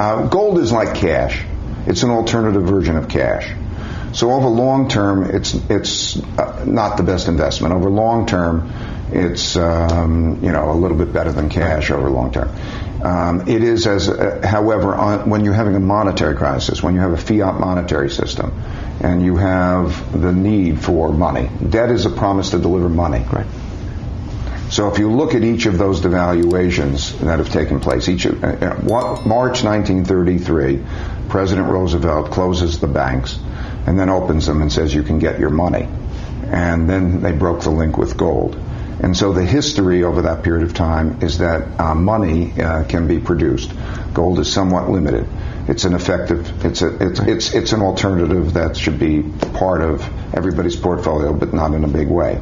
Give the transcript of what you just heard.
Uh, gold is like cash. It's an alternative version of cash. So over long term, it's it's uh, not the best investment. Over long term, it's um, you know a little bit better than cash over long term. Um, it is as, uh, however, on, when you're having a monetary crisis, when you have a fiat monetary system, and you have the need for money, debt is a promise to deliver money. Right. So if you look at each of those devaluations that have taken place, each of, uh, uh, March 1933, President Roosevelt closes the banks and then opens them and says you can get your money. And then they broke the link with gold. And so the history over that period of time is that uh, money uh, can be produced. Gold is somewhat limited. It's an effective, it's a, it's, it's, it's an alternative that should be part of everybody's portfolio, but not in a big way.